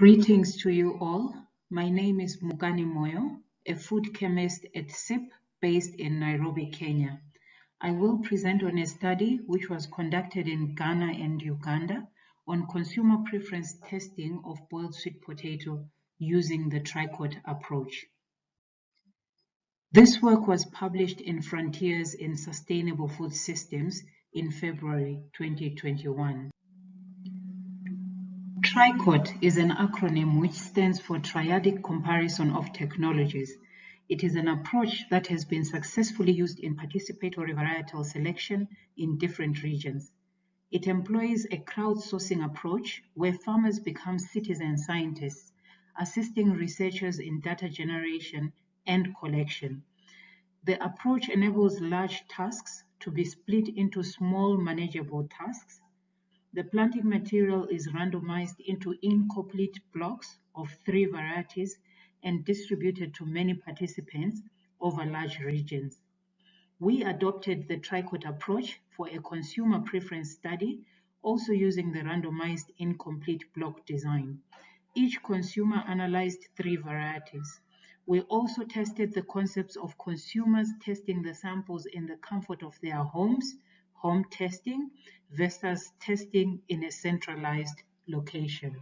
Greetings to you all. My name is Mukani Moyo, a food chemist at CIP based in Nairobi, Kenya. I will present on a study which was conducted in Ghana and Uganda on consumer preference testing of boiled sweet potato using the tricot approach. This work was published in Frontiers in Sustainable Food Systems in February 2021. TRICOT is an acronym which stands for Triadic Comparison of Technologies. It is an approach that has been successfully used in participatory varietal selection in different regions. It employs a crowdsourcing approach where farmers become citizen scientists, assisting researchers in data generation and collection. The approach enables large tasks to be split into small manageable tasks the planting material is randomized into incomplete blocks of three varieties and distributed to many participants over large regions. We adopted the tricot approach for a consumer preference study, also using the randomized incomplete block design. Each consumer analyzed three varieties. We also tested the concepts of consumers testing the samples in the comfort of their homes home testing versus testing in a centralized location.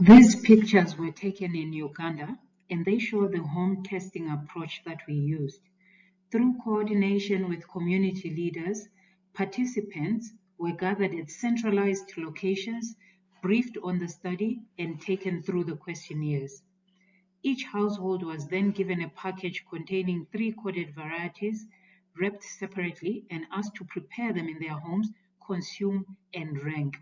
These pictures were taken in Uganda and they show the home testing approach that we used. Through coordination with community leaders, participants were gathered at centralized locations, briefed on the study, and taken through the questionnaires. Each household was then given a package containing three coded varieties wrapped separately and asked to prepare them in their homes, consume, and rank.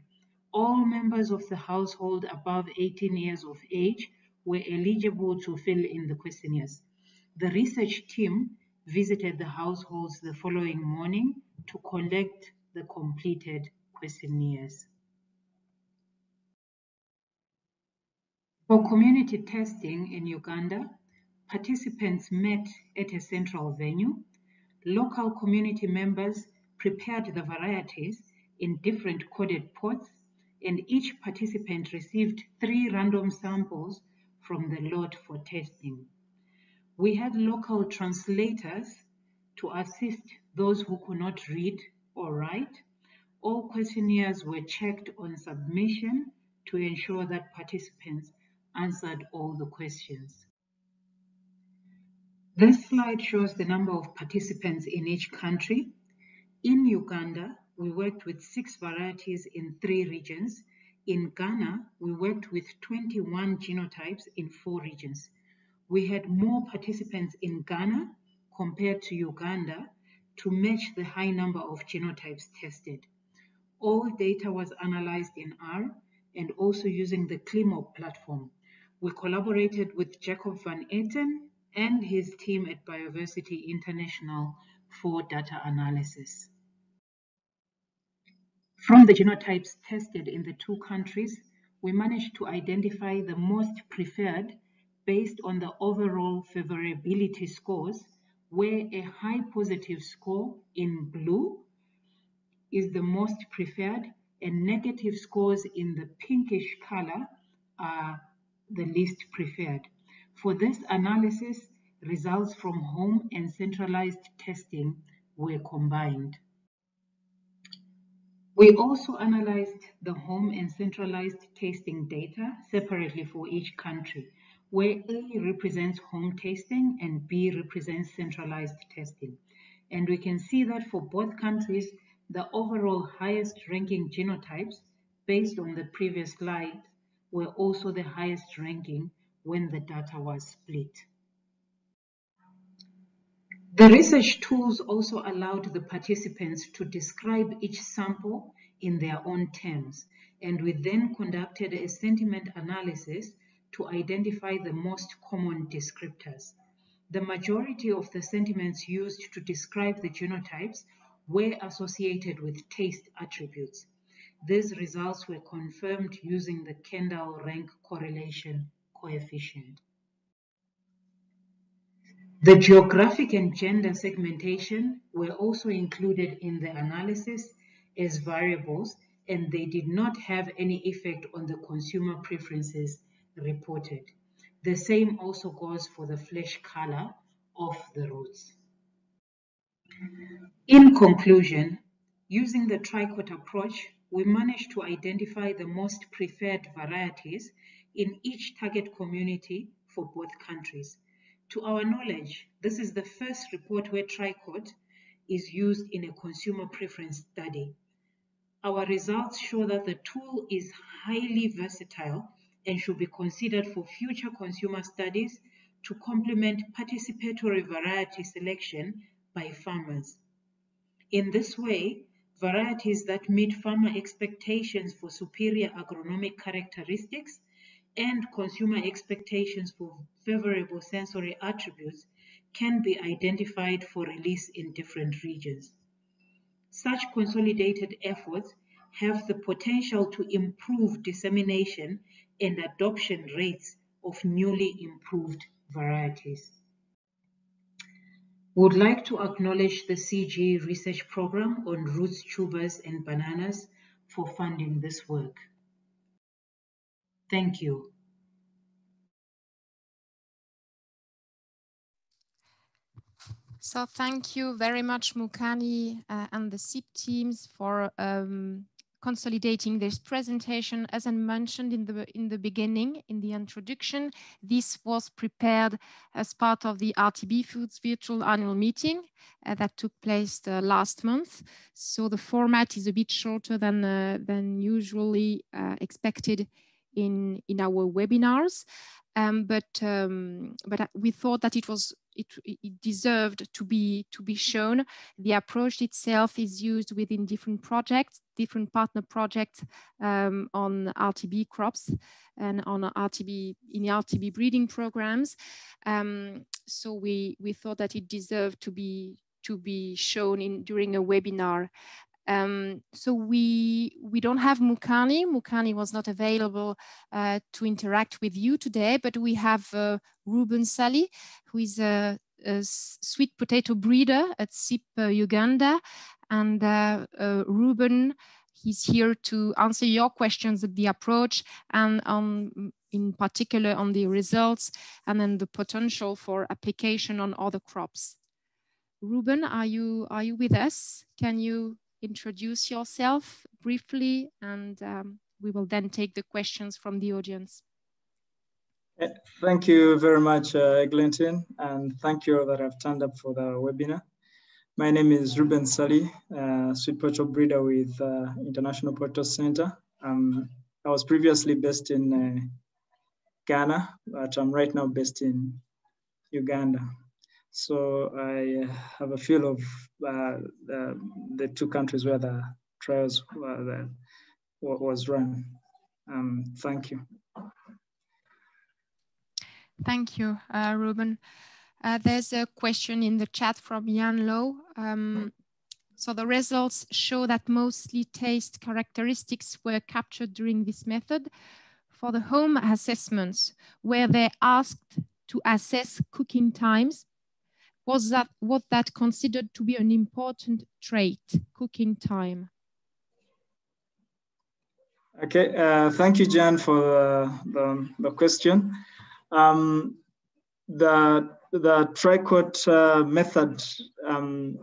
All members of the household above 18 years of age were eligible to fill in the questionnaires. The research team visited the households the following morning to collect the completed questionnaires. For community testing in Uganda, participants met at a central venue local community members prepared the varieties in different coded pots and each participant received three random samples from the lot for testing. We had local translators to assist those who could not read or write. All questionnaires were checked on submission to ensure that participants answered all the questions. This slide shows the number of participants in each country. In Uganda, we worked with six varieties in three regions. In Ghana, we worked with 21 genotypes in four regions. We had more participants in Ghana compared to Uganda to match the high number of genotypes tested. All data was analyzed in R and also using the ClimMob platform. We collaborated with Jacob van Etten and his team at Bioversity International for data analysis. From the genotypes tested in the two countries, we managed to identify the most preferred based on the overall favorability scores, where a high positive score in blue is the most preferred and negative scores in the pinkish color are the least preferred. For this analysis, results from home and centralized testing were combined. We also analyzed the home and centralized testing data separately for each country, where A represents home testing and B represents centralized testing. And we can see that for both countries, the overall highest ranking genotypes based on the previous slide were also the highest ranking when the data was split. The research tools also allowed the participants to describe each sample in their own terms, and we then conducted a sentiment analysis to identify the most common descriptors. The majority of the sentiments used to describe the genotypes were associated with taste attributes. These results were confirmed using the Kendall rank correlation coefficient. The geographic and gender segmentation were also included in the analysis as variables and they did not have any effect on the consumer preferences reported. The same also goes for the flesh color of the roots. In conclusion, using the tricot approach, we managed to identify the most preferred varieties in each target community for both countries. To our knowledge, this is the first report where tricot is used in a consumer preference study. Our results show that the tool is highly versatile and should be considered for future consumer studies to complement participatory variety selection by farmers. In this way, varieties that meet farmer expectations for superior agronomic characteristics and consumer expectations for favorable sensory attributes can be identified for release in different regions. Such consolidated efforts have the potential to improve dissemination and adoption rates of newly improved varieties. We would like to acknowledge the CG research program on roots, tubers, and bananas for funding this work. Thank you. So thank you very much, Mukani uh, and the CIP teams for um, consolidating this presentation. As I mentioned in the, in the beginning, in the introduction, this was prepared as part of the RTB Foods virtual annual meeting uh, that took place uh, last month. So the format is a bit shorter than, uh, than usually uh, expected in, in our webinars. Um, but um, but we thought that it was it, it, deserved to be to be shown. The approach itself is used within different projects, different partner projects um, on RTB crops and on RTB in RTB breeding programs. Um, so we we thought that it deserved to be to be shown in during a webinar um, so we we don't have Mukani. Mukani was not available uh, to interact with you today, but we have uh, Reuben Ssali, who is a, a, sweet potato breeder at CIP uh, Uganda, and uh, uh, Reuben. He's here to answer your questions at the approach and on, in particular on the results and then the potential for application on other crops. Reuben, are you are you with us? Can you introduce yourself briefly and um, we will then take the questions from the audience. Thank you very much, uh, Eglantine, and thank you that have turned up for the webinar. My name is Reuben Ssali, uh, sweet potato breeder with uh, International Potato Center. Um, I was previously based in uh, Ghana, but I'm right now based in Uganda. So I have a feel of uh, the, the, two countries where the trials were was run. Um, thank you. Thank you, uh, Reuben. Uh, there's a question in the chat from Jan Low. Um, so the results show that mostly taste characteristics were captured during this method. For the home assessments, where they asked to assess cooking times, was that was that considered to be an important trait, cooking time? Okay, uh, thank you, Jan, for the, the, the question. Um, the the tricot uh, method, um,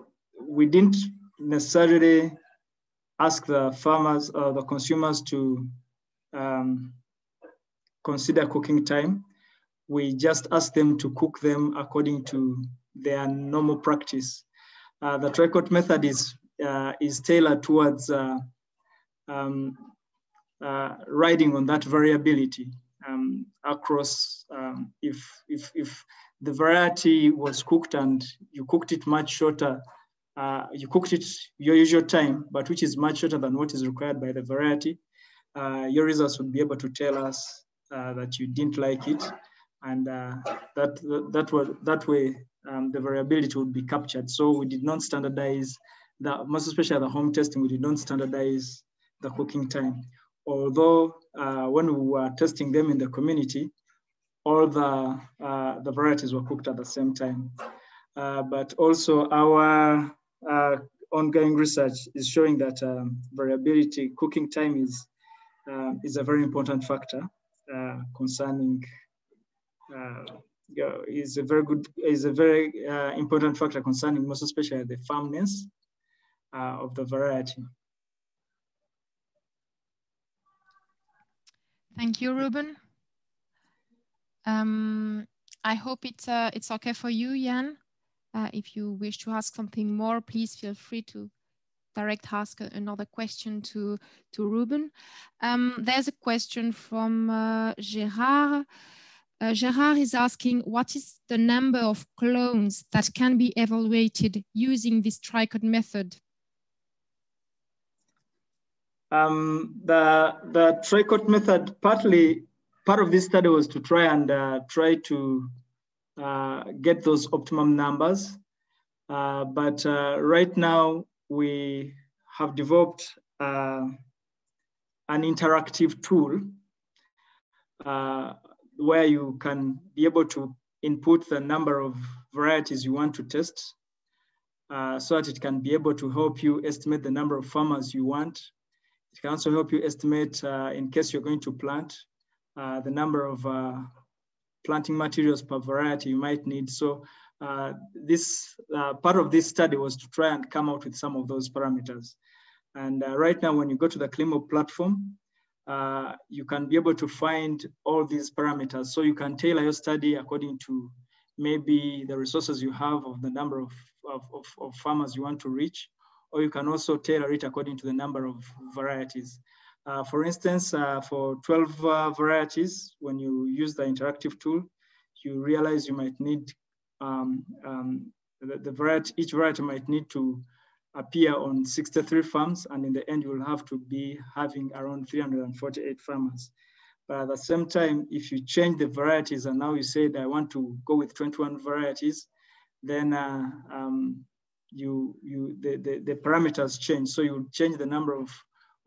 we didn't necessarily ask the farmers or the consumers to um, consider cooking time. We just asked them to cook them according to their normal practice. Uh, the tricot method is, uh, is tailored towards uh, um, uh, riding on that variability um, across, um, if, if, if the variety was cooked and you cooked it much shorter, uh, you cooked it your usual time, but which is much shorter than what is required by the variety, uh, your results would be able to tell us that you didn't like it and that that was that way um, the variability would be captured. So we did not standardize the most especially the home testing. We did not standardize the cooking time. Although uh, when we were testing them in the community, all the uh, the varieties were cooked at the same time. Uh, but also our uh, ongoing research is showing that um, variability, cooking time is, uh, is a very important factor uh, concerning, is a very good, is a very uh, important factor concerning most especially the firmness uh, of the variety. Thank you, Reuben. Um, I hope it's, uh, it's okay for you, Jan. Uh, if you wish to ask something more, please feel free to direct ask another question to, to Reuben. Um, there's a question from uh, Gerard. Uh, Gerard is asking, what is the number of clones that can be evaluated using this tricot method? Um, the, the tricot method, partly, part of this study was to try and uh, try to uh, get those optimum numbers. Uh, but uh, right now we have developed an interactive tool where you can be able to input the number of varieties you want to test uh, so that it can be able to help you estimate the number of farmers you want. It can also help you estimate, uh, in case you're going to plant, uh, the number of planting materials per variety you might need. So uh, this uh, part of this study was to try and come out with some of those parameters. And uh, right now, when you go to the ClimMob platform, uh, you can be able to find all these parameters. So you can tailor your study according to maybe the resources you have of the number of, of, of, of farmers you want to reach, or you can also tailor it according to the number of varieties. Uh, for instance, uh, for 12 uh, varieties, when you use the interactive tool, you realize you might need um, um, the, the, variety, each variety might need to appear on 63 farms, and in the end, you will have to be having around 348 farmers. But at the same time, if you change the varieties and now you said, I want to go with 21 varieties, then uh, um, you, you, the, the, the parameters change. So you change the number of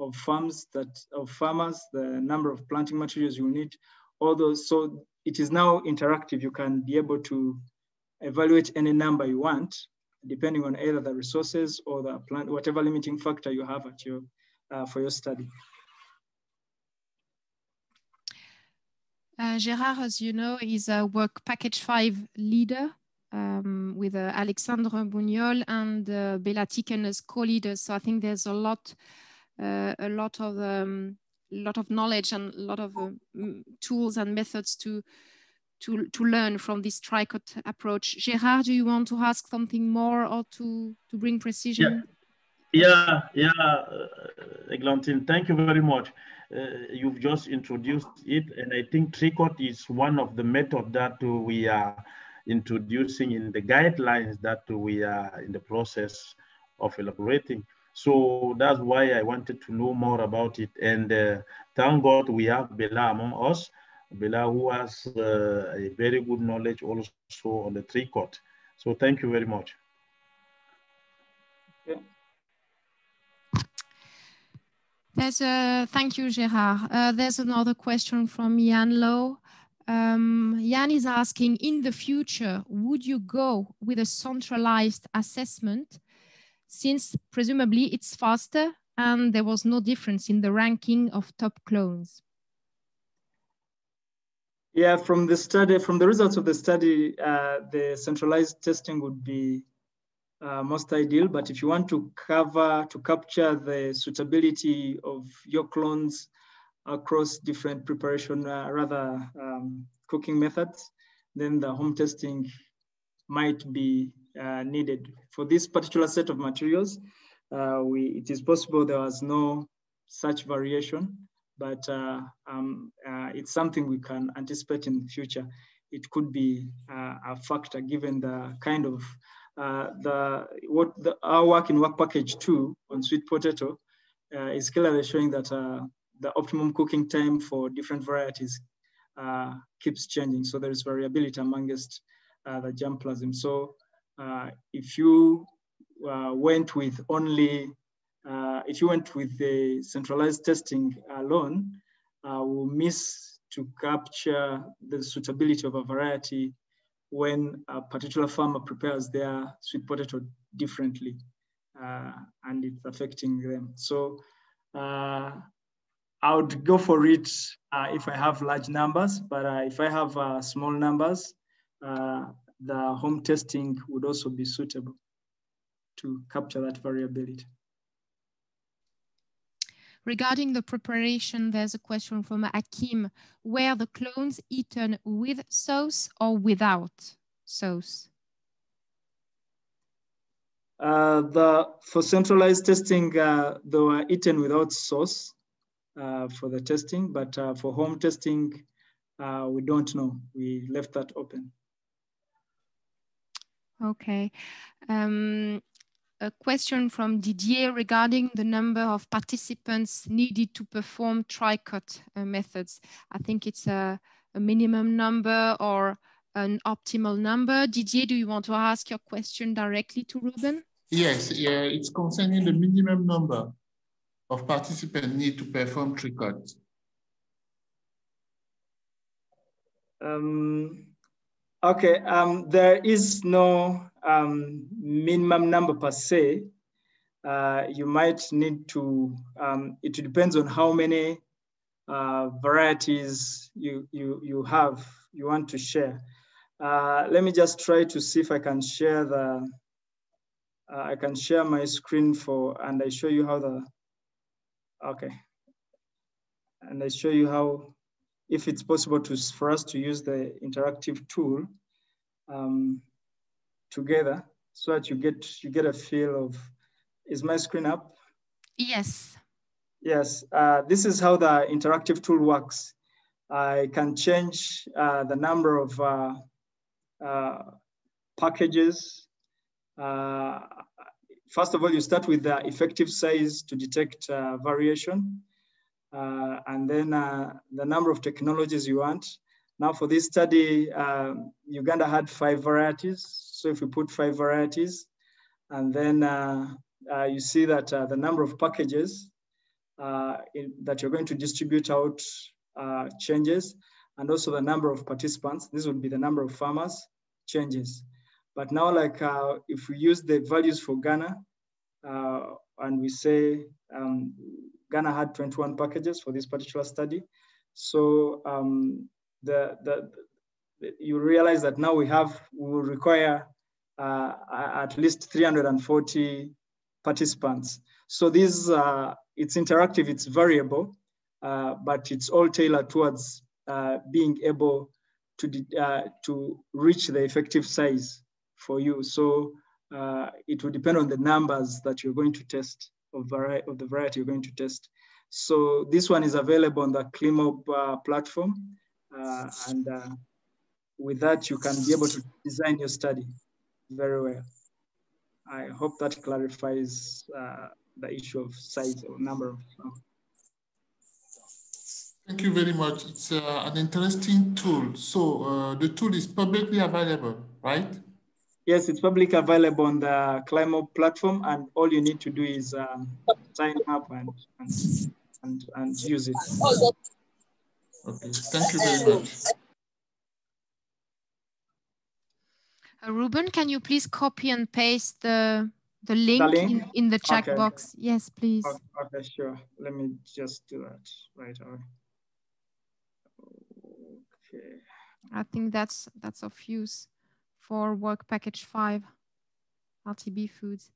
of farms that of farmers, the number of planting materials you need, all those. So it is now interactive. You can be able to evaluate any number you want, depending on either the resources or the plant, whatever limiting factor you have at your uh, for your study. Uh, Gerard, as you know, is a work package five leader um, with uh, Alexandre Bouniol and uh, Bela Teeken as co-leaders. So I think there's a lot uh, a lot of um, lot of knowledge and a lot of uh, tools and methods to to to learn from this tricot approach. Gerard, do you want to ask something more or to to bring precision? Yeah, yeah, yeah uh, Eglantine, thank you very much. Uh, you've just introduced it, and I think tricot is one of the methods that we are introducing in the guidelines that we are in the process of elaborating. So that's why I wanted to know more about it. And uh, thank God we have Bela among us, Bela who has uh, a very good knowledge also on the tricot. So thank you very much. There's a, thank you, Gerard. Uh, there's another question from Jan Low. Um, Jan is asking, in the future, would you go with a centralized assessment since presumably it's faster and there was no difference in the ranking of top clones. Yeah, from the study, from the results of the study, uh, the centralized testing would be uh, most ideal. But if you want to cover, to capture the suitability of your clones across different preparation, uh, rather um, cooking methods, then the home testing might be uh, needed. For this particular set of materials, uh, we, it is possible there was no such variation, but uh, um, uh, it's something we can anticipate in the future. It could be uh, a factor given the kind of the what the, our work in work package two on sweet potato is clearly showing that the optimum cooking time for different varieties keeps changing. So there is variability amongst the germplasm. So uh, if you uh, went with only, uh, if you went with the centralized testing alone, we'll miss to capture the suitability of a variety when a particular farmer prepares their sweet potato differently. uh, and it's affecting them. So uh, I would go for it uh, if I have large numbers, but uh, if I have uh, small numbers, uh, the home testing would also be suitable to capture that variability. Regarding the preparation, there's a question from Akim. Were the clones eaten with sauce or without sauce? Uh, the for centralized testing, uh, they were eaten without sauce uh, for the testing, but uh, for home testing, uh, we don't know. We left that open. Okay. Um, a question from Didier regarding the number of participants needed to perform tricot uh, methods. I think it's a, a, minimum number or an optimal number. Didier, do you want to ask your question directly to Reuben? Yes, yeah, it's concerning the minimum number of participants need to perform tricot. Um, okay, um, there is no um, minimum number per se. Uh, you might need to, um, it depends on how many uh, varieties you, you, you have, you want to share. Uh, let me just try to see if I can share the, uh, I can share my screen for, and I show you how the, okay. And I show you how, if it's possible to, for us to use the interactive tool. Um, together so that you get you get a feel of is my screen up? Yes. Yes uh, this is how the interactive tool works. I can change uh, the number of uh, uh packages. Uh, first of all you start with the effective size to detect uh, variation. And then the number of technologies you want. Now for this study, um, Uganda had five varieties. So if we put five varieties, and then uh, uh, you see that uh, the number of packages uh, in, that you're going to distribute out uh, changes, and also the number of participants, this would be the number of farmers, changes. But now like if we use the values for Ghana, and we say um, Ghana had 21 packages for this particular study. So um, the, the, you realize that now we have, we will require uh, at least 340 participants. So this, uh, it's interactive, it's variable, uh, but it's all tailored towards uh, being able to, uh, to reach the effective size for you. So uh, it will depend on the numbers that you're going to test of, of the variety you're going to test. So this one is available on the ClimMob platform. And with that, you can be able to design your study very well. I hope that clarifies uh, the issue of size or number of. Thank you very much. It's uh, an interesting tool. So uh, the tool is publicly available, right? Yes, it's publicly available on the ClimMob platform, and all you need to do is um, sign up and, and, and, and use it. Okay, thank you very much. Uh, Reuben, can you please copy and paste the the link, the link? In, in, the chat okay. box? Yes, please. Okay, sure. Let me just do that right away. Okay. I think that's that's of use for work package five, RTB foods.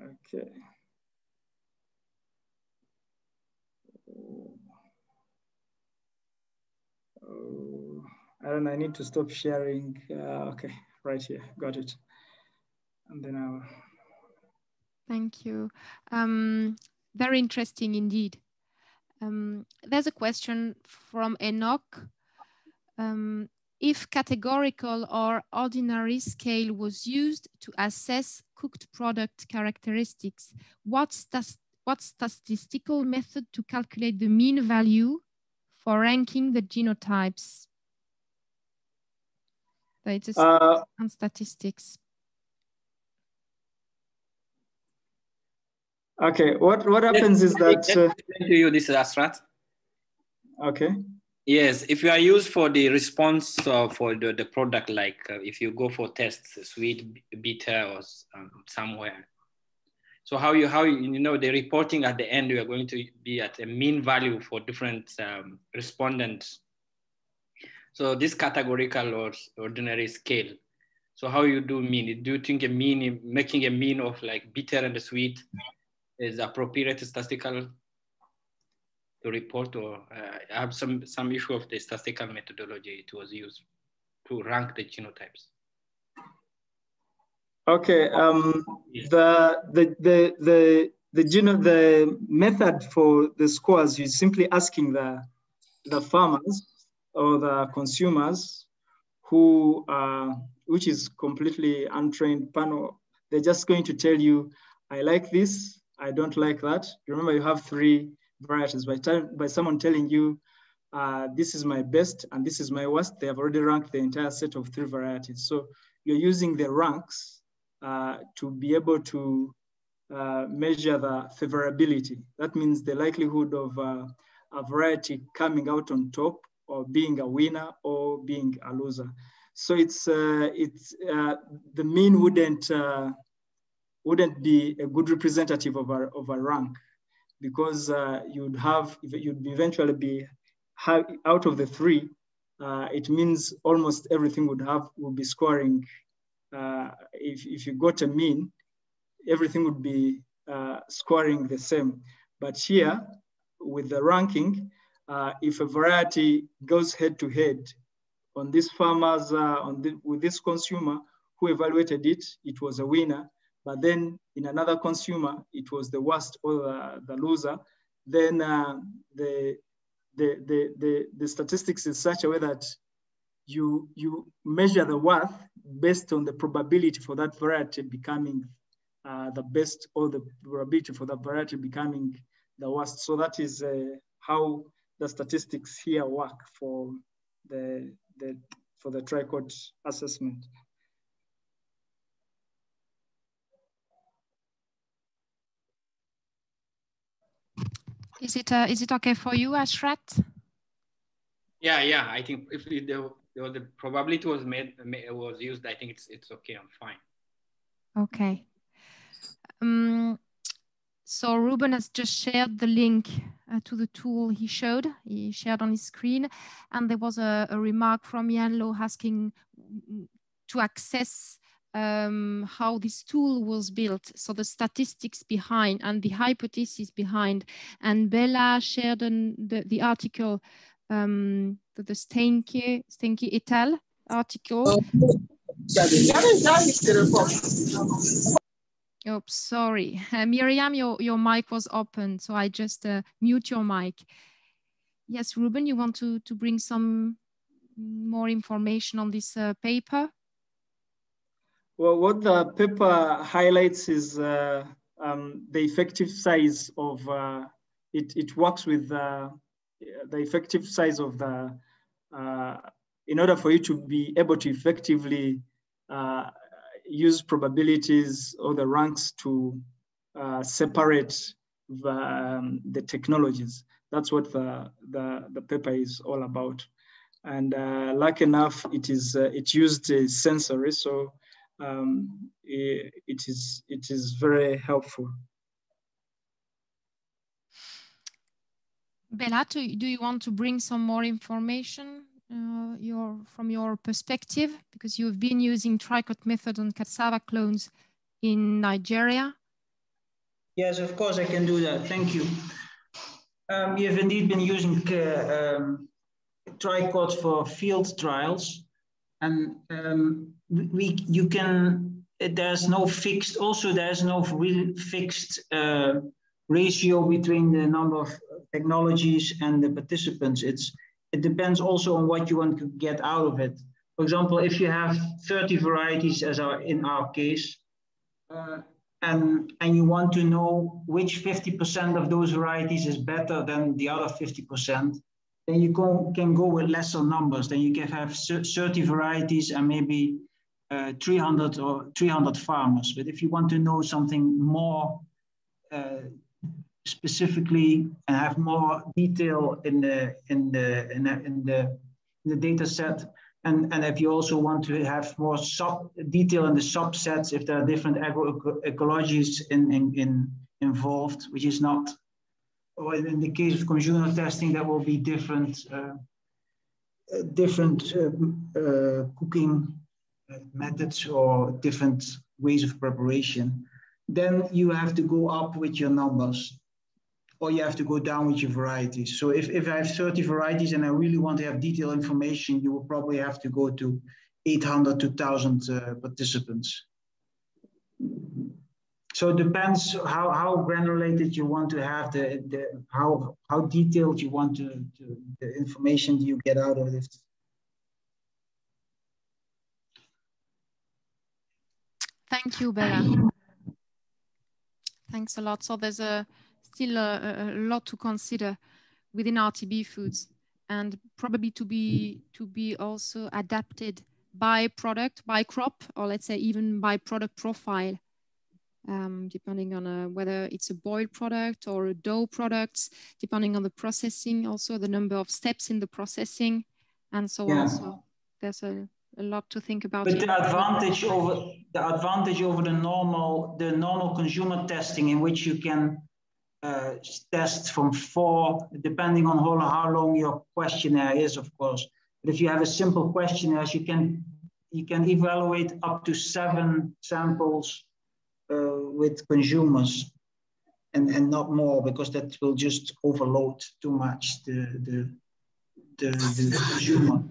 Okay. Oh, I don't know, I need to stop sharing. Uh, okay, right here, got it. And then I'll. Thank you. Um, very interesting indeed. Um, there's a question from Enoch. Um, if categorical or ordinary scale was used to assess cooked product characteristics, what's what, what statistical method to calculate the mean value for ranking the genotypes? It's uh, on statistics. Okay, what, what happens is that... Uh, to you, this is Asrat. Okay. Yes, if you are used for the response uh, for the, the product, like uh, if you go for tests, sweet, bitter, or um, somewhere, So how you how you, you know the reporting at the end, you are going to be at a mean value for different um, respondents. So this categorical or ordinary scale. So how you do mean? Do you think a mean, making a mean of like bitter and sweet is appropriate statistical to report or uh, I have some, some issue of the statistical methodology it was used to rank the genotypes. Okay, um, the, the, the, the, the, geno the method for the scores is simply asking the, the farmers or the consumers who, which is completely untrained panel, they're just going to tell you, I like this, I don't like that. Remember you have three varieties. By, time, by someone telling you, uh, this is my best and this is my worst, they have already ranked the entire set of three varieties. So you're using the ranks uh, to be able to uh, measure the favorability. That means the likelihood of uh, a variety coming out on top or being a winner or being a loser. So it's, uh, it's the mean wouldn't, wouldn't be a good representative of a, of a rank because uh, you'd have, you'd eventually be out of the three, uh, it means almost everything would have, would be scoring. Uh, if, if you got a mean, everything would be uh, scoring the same. But here, with the ranking, uh, if a variety goes head to head on this farmers, uh, on the, with this consumer who evaluated it, it was a winner. But then in another consumer, it was the worst or the, the loser. Then uh, the, the, the, the, the statistics is such a way that you, you measure the worth based on the probability for that variety becoming uh, the best or the probability for that variety becoming the worst. So that is uh, how the statistics here work for the, the, for the tricot assessment. Is it uh, is it okay for you, Ashrat? Yeah, yeah. I think if the, the, the probability was made was used, I think it's it's okay. I'm fine. Okay. Um, so Reuben has just shared the link uh, to the tool he showed. He shared on his screen, and there was a, a remark from Jan Low asking to access um, how this tool was built, so the statistics behind and the hypothesis behind. And Bela shared an, the, the article, um, the, the Steinke, Steinke et al. article. Oh, sorry. Uh, Miriam, your, your mic was open, so I just uh, mute your mic. Yes, Reuben, you want to, to bring some more information on this uh, paper? Well, what the paper highlights is uh, um, the effective size of, uh, it, it works with uh, the effective size of the, uh, in order for you to be able to effectively use probabilities or the ranks to uh, separate the, um, the technologies. That's what the, the, the paper is all about. And lucky enough, it is it used sensory. So um, it, it is it is very helpful. Bela, do you want to bring some more information uh, your, from your perspective? Because you've been using tricot method on cassava clones in Nigeria. Yes, of course I can do that. Thank you. Um, we have indeed been using uh, um, tricot for field trials. And um, we you can there's no fixed also there's no real fixed uh, ratio between the number of technologies and the participants it's it depends also on what you want to get out of it for example if you have 30 varieties as our in our case uh, and and you want to know which 50% of those varieties is better than the other 50% then you go, can go with lesser numbers then you can have 30 varieties and maybe uh, 300 or 300 farmers. But if you want to know something more uh, specifically and have more detail in the in the in the, in the, in the data set, And, and if you also want to have more sub detail in the subsets, if there are different agroecologies in, in, in involved, which is not, or in the case of consumer testing, there will be different, uh, different uh, uh, cooking methods or different ways of preparation. Then you have to go up with your numbers or you have to go down with your varieties. So if, if I have 30 varieties and I really want to have detailed information, you will probably have to go to 800 to 1000 uh, participants. So it depends how, how granulated you want to have the, the how, how detailed you want to, to the information you get out of it. Thank you, Bela. Thanks a lot. So there's a still a, a lot to consider within RTB foods and probably to be to be also adapted by product, by crop, or let's say even by product profile, um, depending on a, whether it's a boiled product or a dough product, depending on the processing, also the number of steps in the processing, and so yeah. on. So there's a, a lot to think about. But the advantage over the advantage over the normal the normal consumer testing in which you can uh, tests from four, depending on how, how long your questionnaire is, of course. But if you have a simple questionnaire, you can you can evaluate up to seven samples uh, with consumers and, and not more because that will just overload too much the, the, the, the consumer.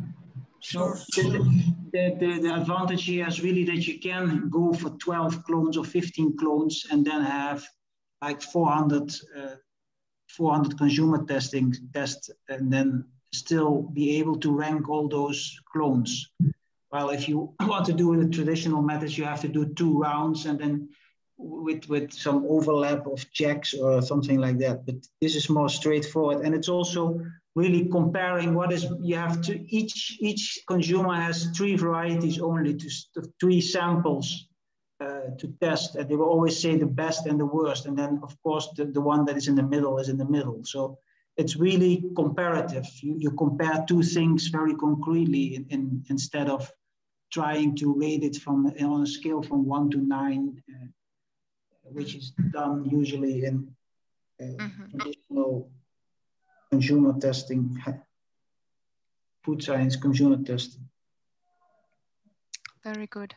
So the, the, the, the, advantage here is really that you can go for 12 clones or 15 clones and then have like 400, uh, 400 consumer testing tests and then still be able to rank all those clones. Well, if you want to do in the traditional methods, you have to do two rounds and then with, with some overlap of checks or something like that. But this is more straightforward. And it's also really comparing what is, you have to, each, each consumer has three varieties only, to, three samples uh, to test. And they will always say the best and the worst. And then, of course, the, the one that is in the middle is in the middle. So it's really comparative. You, you compare two things very concretely in, in, instead of trying to rate it from on a scale from one to nine, uh, which is done usually in uh, mm-hmm. traditional consumer testing, food science consumer testing. Very good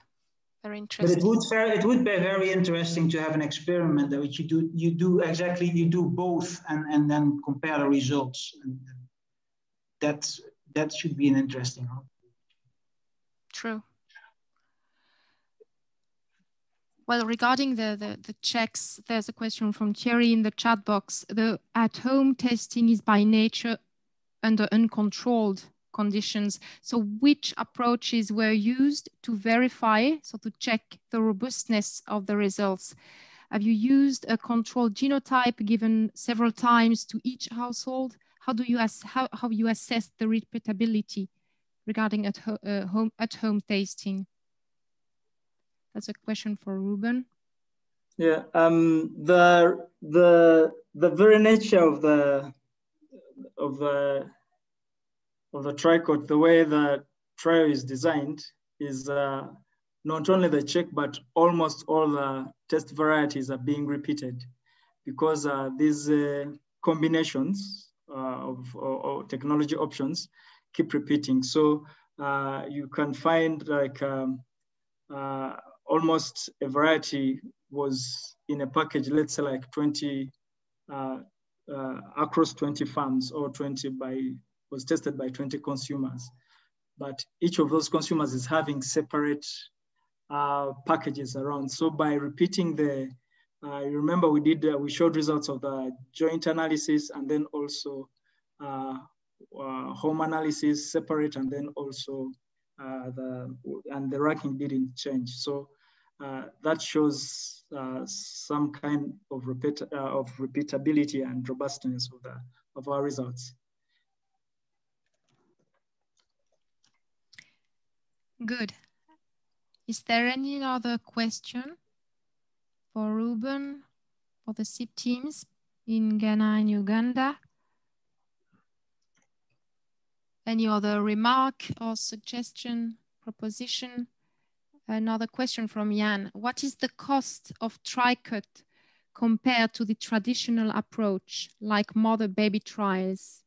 very interesting. But it would very, it would be very interesting to have an experiment that which you do you do exactly you do both and and then compare the results. And that that should be an interesting. One. True. Well, regarding the, the, the checks, there's a question from Thierry in the chat box. The at-home testing is by nature under uncontrolled conditions. So which approaches were used to verify, so to check the robustness of the results? Have you used a control genotype given several times to each household? How do you how, how you assess the repeatability regarding at, ho uh, home at home tasting? That's a question for Reuben. Yeah, um, the the the very nature of the of the of the tricot, the way the trial is designed is uh, not only the check, but almost all the test varieties are being repeated because uh, these uh, combinations uh, of, of, technology options keep repeating. So uh, you can find like um, uh, almost a variety was in a package, let's say like 20, across 20 farms or 20 by was tested by 20 consumers. But each of those consumers is having separate uh, packages around. So by repeating the, uh, you remember we did, uh, we showed results of the joint analysis and then also uh, uh, home analysis separate and then also uh, the, and the ranking didn't change. So that shows some kind of, repeat, of repeatability and robustness of, the, of our results. Good. Is there any other question for Reuben, for the CIP teams in Ghana and Uganda? Any other remark or suggestion, proposition? Another question from Jan. What is the cost of Tricot compared to the traditional approach like mother-baby trials?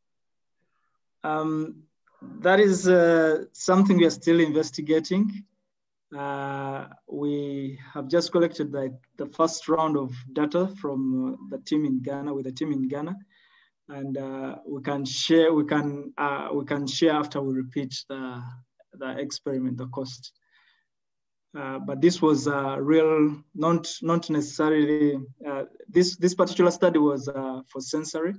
Um, that is uh, something we are still investigating. Uh, we have just collected the, the first round of data from uh, the team in Ghana with the team in Ghana, and uh, we can share. We can uh, we can share after we repeat the the experiment, the cost. Uh, but this was a real, not not necessarily. this this particular study was for sensory,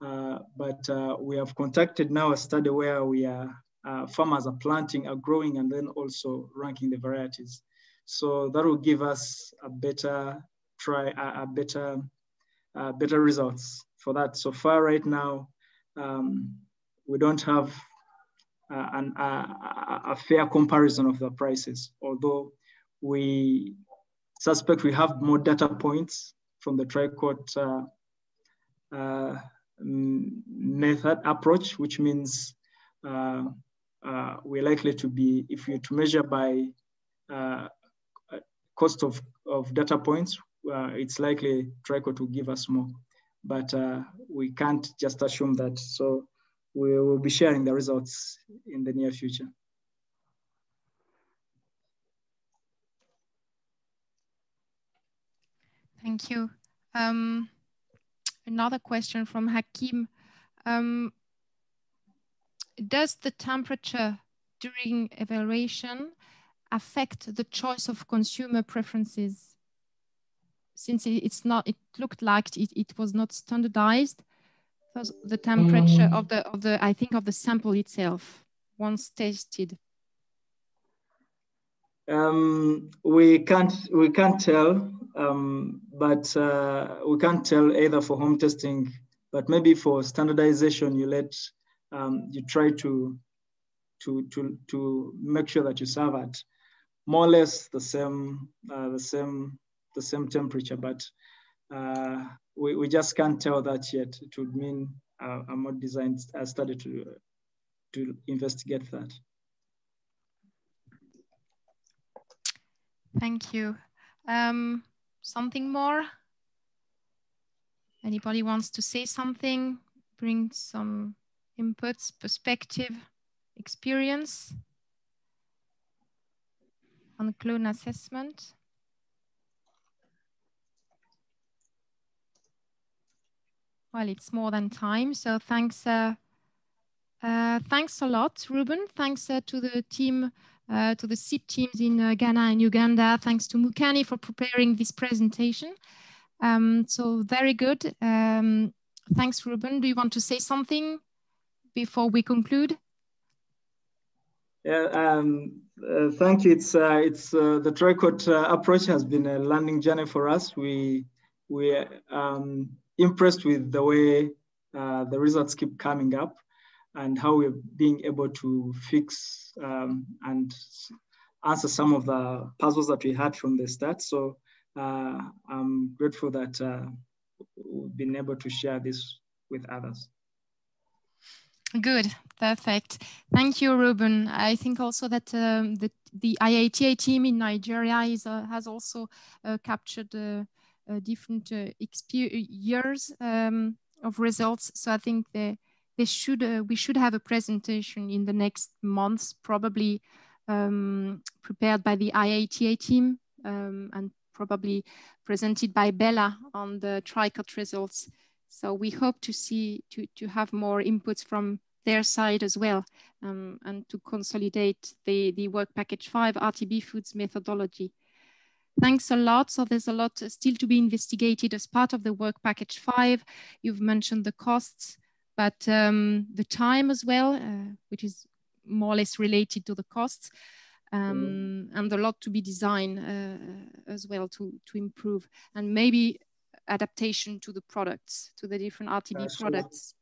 but we have contacted now a study where we are uh, farmers are planting, are growing, and then also ranking the varieties. So that will give us a better try, a, a better, uh, better results for that. So far right now, um, we don't have uh, an, a, a fair comparison of the prices, although we suspect we have more data points from the tricot uh, uh, method approach, which means uh, uh, we're likely to be, if you to measure by uh, cost of, of data points, uh, it's likely tricot to give us more, but uh, we can't just assume that. So we will be sharing the results in the near future. Thank you. Um, another question from Hakim. Um, does the temperature during evaluation affect the choice of consumer preferences? Since it's not, it looked like it, it was not standardized. the temperature of the of the I think of the sample itself once tasted. Um, we can't we can't tell, um, but uh, we can't tell either for home testing, but maybe for standardization, you let um, you try to, to, to, to make sure that you serve at more or less the same, uh, the same, the same temperature, but uh, we, we just can't tell that yet. It would mean uh, a more designed study to, to investigate that. Thank you. Um, something more? Anybody wants to say something? Bring some inputs, perspective, experience on clone assessment. Well, it's more than time, so thanks. Uh, uh, thanks a lot, Reuben. Thanks uh, to the team, to the CIP teams in uh, Ghana and Uganda. Thanks to Mukani for preparing this presentation. Um, so very good. Um, thanks, Reuben. Do you want to say something before we conclude? Yeah, um, uh, thank you. It's uh, it's uh, the Tricot uh, approach has been a learning journey for us. We we are um, impressed with the way uh, the results keep coming up, and how we're being able to fix um, and answer some of the puzzles that we had from the start. So uh, I'm grateful that we've been able to share this with others. Good, perfect. Thank you, Reuben. I think also that um, the, the IITA team in Nigeria is, uh, has also uh, captured uh, uh different uh, years um, of results. So I think they, they should, uh, we should have a presentation in the next months, probably um, prepared by the IITA team um, and probably presented by Bela on the TRICOT results. So we hope to see, to, to have more inputs from their side as well um, and to consolidate the, the work package five RTB foods methodology. Thanks a lot. So there's a lot still to be investigated as part of the work package five. You've mentioned the costs, but um, the time as well, uh, which is more or less related to the costs. Um, mm. and a lot to be designed uh, as well to, to improve and maybe adaptation to the products, to the different RTB products.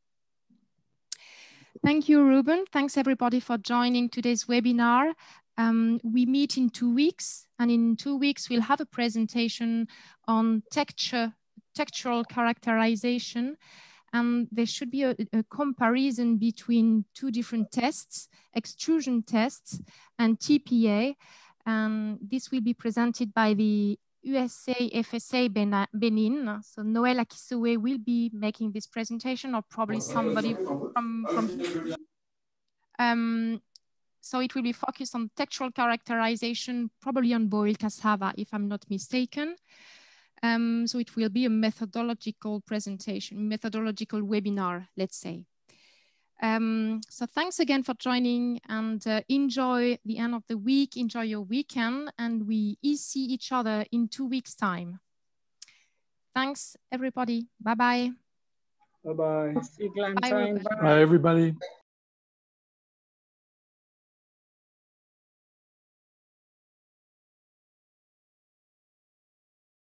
Thank you, Reuben. Thanks everybody for joining today's webinar. Um, we meet in two weeks, and in two weeks we'll have a presentation on texture, textural characterization and there should be a, a, comparison between two different tests, extrusion tests and TPA. And this will be presented by the USA FSA Benin. So Noël Akissoé will be making this presentation or probably somebody from, from um, so it will be focused on textural characterization, probably on boiled cassava, if I'm not mistaken. Um, so it will be a methodological presentation, methodological webinar, let's say. Um, so thanks again for joining and uh, enjoy the end of the week, enjoy your weekend, and we see each other in two weeks time. Thanks everybody, bye-bye. Bye-bye. Bye, Bye everybody.